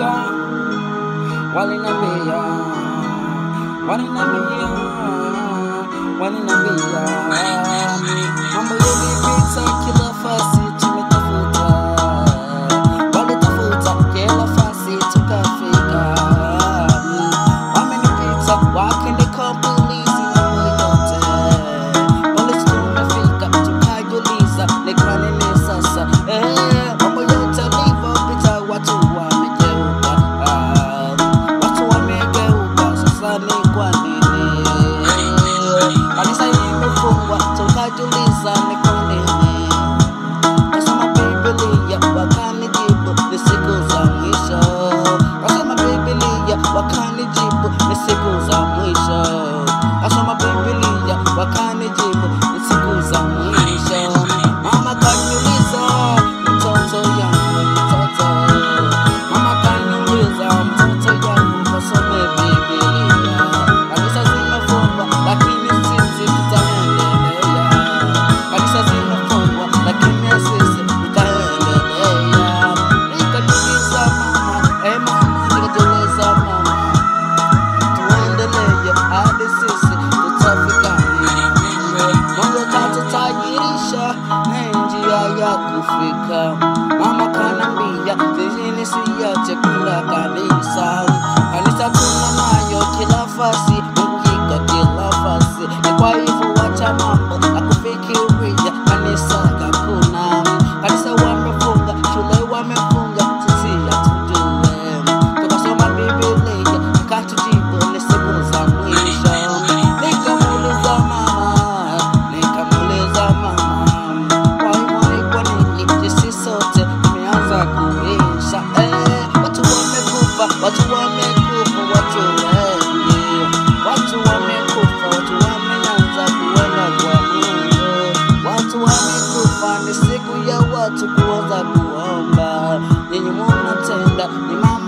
Africa, in a Walinabia. I'm a little bit secular. avocado. njia ya kufika. Mama kanambia dini siache kwenda kanisa, kanisa tuna nayo kila fasi, ukika kila fasi, kwa hivyo wacha mambo. Tuami tufane siku ya watu kuanza kuomba, yenye munatenda ni mama